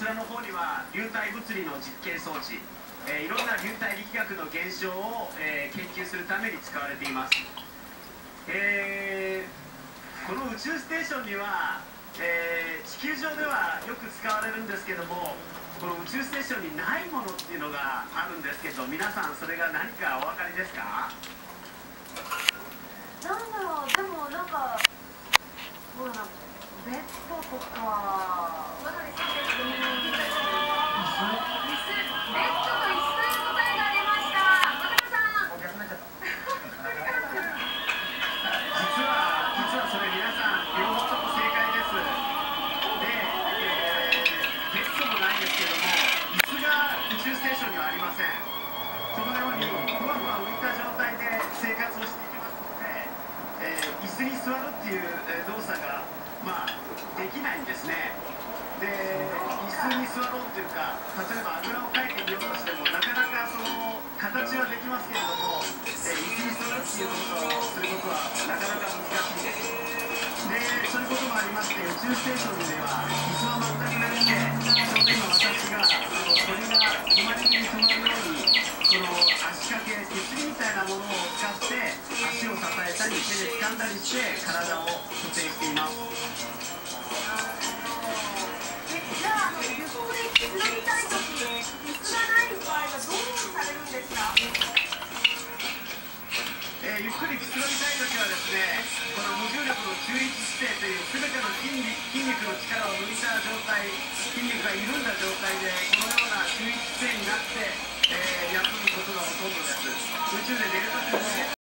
ちらの方には流体物理の実験装置、えーいろんな流体力学の現象を、えー研究するために使われています、えーこの宇宙ステーションには、えー地球上ではよく使われるんですけどもこの宇宙ステーションにないものっていうのがあるんですけど皆さんそれが何かお分かりですか？なんだろう。でもなんかそうなベッドとか。ありません。このようにふわふわ浮いた状態で生活をしていきますので、えー椅子に座るっていう動作がまあできないんですね。で椅子に座ろうというか例えばあぐらをかいてみようとしてもなかなかその形はできますけれども、えー椅子に座るっていうことをすることはなかなか難しいです。でそういうこともありまして宇宙ステーションでは椅子は全くなくてちょうど今私があの鳥が生まれ手で掴んだりして体を固定していますじゃああのゆっくつろぎたいとき椅子がない場合はどうされるんですかえーゆっくりくつろぎたいときはですねこの無重力の中立姿勢という全ての筋肉筋肉の力を抜いた状態筋肉が緩んだ状態でこのような中立姿勢になって、えー休むことがほとんどです。宇宙で寝る